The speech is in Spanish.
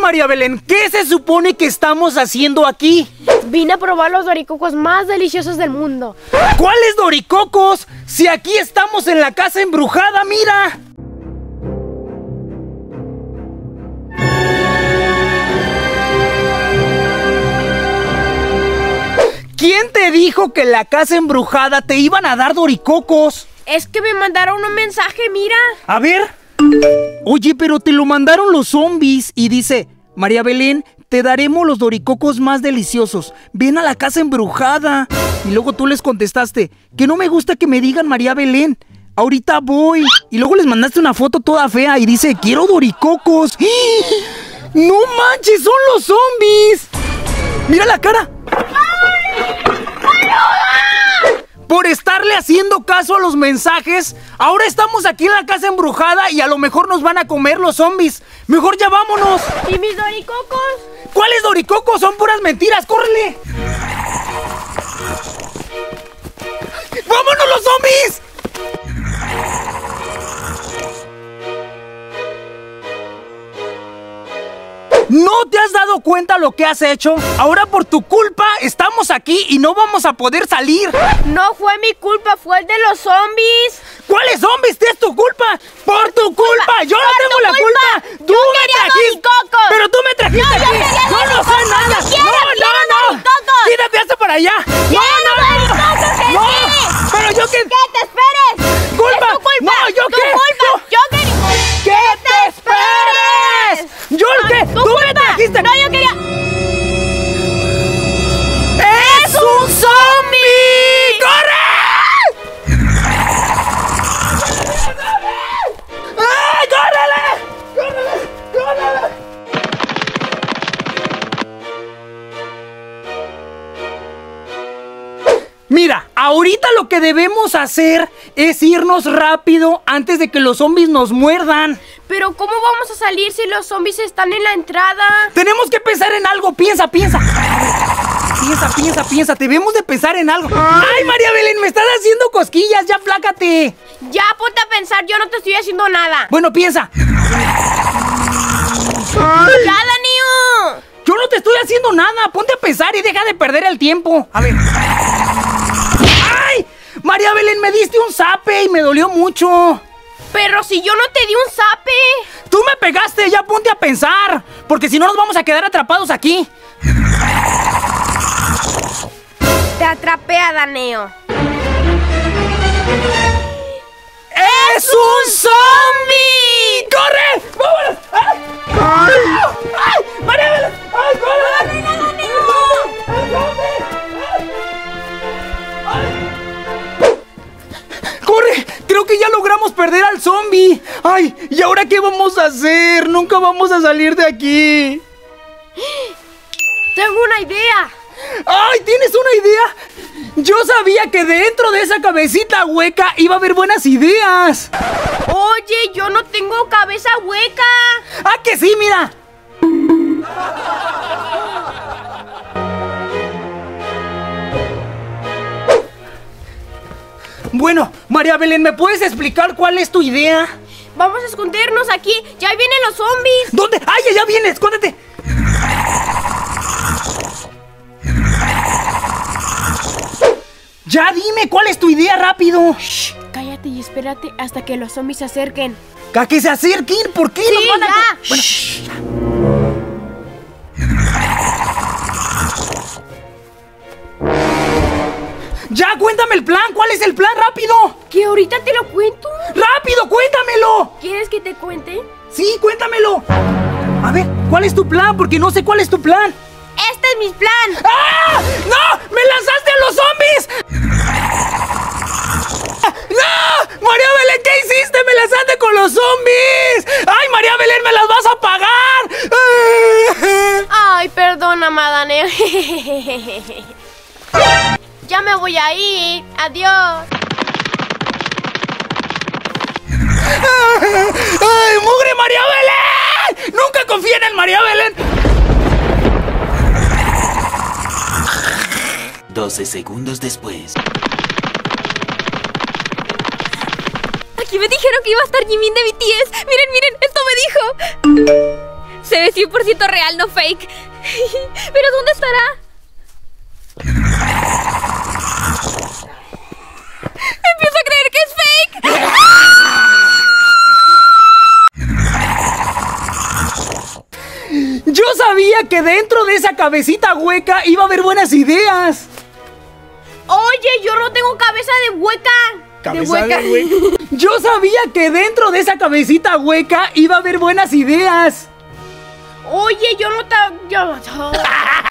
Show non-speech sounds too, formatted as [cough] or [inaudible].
María Belén, ¿qué se supone que estamos haciendo aquí? Vine a probar los doricocos más deliciosos del mundo. ¿Cuáles doricocos? Si aquí estamos en la casa embrujada, mira. ¿Quién te dijo que en la casa embrujada te iban a dar doricocos? Es que me mandaron un mensaje, mira. A ver. Oye, pero te lo mandaron los zombies y dice, María Belén, te daremos los doricocos más deliciosos. Ven a la casa embrujada. Y luego tú les contestaste, que no me gusta que me digan María Belén. Ahorita voy. Y luego les mandaste una foto toda fea y dice, quiero doricocos. ¡Ah! ¡No manches! ¡Son los zombies! ¡Mira la cara! Por estarle haciendo caso a los mensajes, ahora estamos aquí en la casa embrujada y a lo mejor nos van a comer los zombies. Mejor ya vámonos. ¿Y mis doricocos? ¿Cuáles doricocos? Son puras mentiras, córrele. ¿No te has dado cuenta lo que has hecho? Ahora por tu culpa estamos aquí y no vamos a poder salir. No fue mi culpa, fue el de los zombies. ¿Cuáles zombies? ¿Es tu culpa? ¡Por tu culpa! ¡Yo no por tengo tu la culpa. culpa! ¡Tú Yo me trajiste! doricocos. ¡Pero tú me trajiste No, aquí! ¡Yo no sé nada! No ¡No, no, no! ¡Quítate hasta para allá! ¡No, ¡Quiero no, no! Mira, ahorita lo que debemos hacer es irnos rápido antes de que los zombies nos muerdan. Pero ¿cómo vamos a salir si los zombies están en la entrada? Tenemos que pensar en algo. Piensa, piensa. Piensa, piensa, piensa. Debemos de pensar en algo. ¡Ay, María Belén! Me estás haciendo cosquillas. Ya plácate. Ya, ponte a pensar, yo no te estoy haciendo nada. Bueno, piensa. ¡Ya, Danio! Yo no te estoy haciendo nada. Ponte a pensar y deja de perder el tiempo. A ver. María Belén, me diste un zape y me dolió mucho. Pero si yo no te di un zape. Tú me pegaste, ya ponte a pensar. Porque si no nos vamos a quedar atrapados aquí. Te atrapé a Daneo. ¡Es un zombie! Perder al zombie. ¡Ay! ¿Y ahora qué vamos a hacer? Nunca vamos a salir de aquí. Tengo una idea. ¡Ay! ¿Tienes una idea? Yo sabía que dentro de esa cabecita hueca iba a haber buenas ideas. Oye, yo no tengo cabeza hueca. ¡Ah, que sí, mira! Bueno, María Belén, ¿me puedes explicar cuál es tu idea? Vamos a escondernos aquí. Ya vienen los zombies. ¿Dónde? ¡Ay, ya viene! ¡Escóndete! Ya dime, ¿cuál es tu idea rápido? Shh, cállate y espérate hasta que los zombies se acerquen. ¿A que se acerquen? ¿Por qué Sí, van a- ya. Bueno, ya, cuéntame el plan. ¿Cuál es el plan? ¡Rápido! ¿Que ahorita te lo cuento? ¡Rápido, cuéntamelo! ¿Quieres que te cuente? Sí, cuéntamelo. A ver, ¿cuál es tu plan? Porque no sé cuál es tu plan. Este es mi plan. ¡Ah! ¡No! ¡Me lanzaste a los zombies! ¡No! ¡María Belén, ¿qué hiciste? ¡Me lanzaste con los zombies! ¡Ay, María Belén, me las vas a pagar! Ay, perdona, Madane. [laughs] voy a ir. Adiós. ¡Ay, mugre María Belén! ¡Nunca confíen en el María Belén! 12 segundos después. Aquí me dijeron que iba a estar Jimin de BTS. Miren, miren, esto me dijo. Se ve 100% real, no fake. [laughs] ¿Pero dónde estará? Empiezo a creer que es fake. Yo sabía que dentro de esa cabecita hueca iba a haber buenas ideas. Oye, yo no tengo cabeza de hueca. Cabeza de hueca. [laughs] Yo sabía que dentro de esa cabecita hueca iba a haber buenas ideas. Oye, yo no yo- [laughs]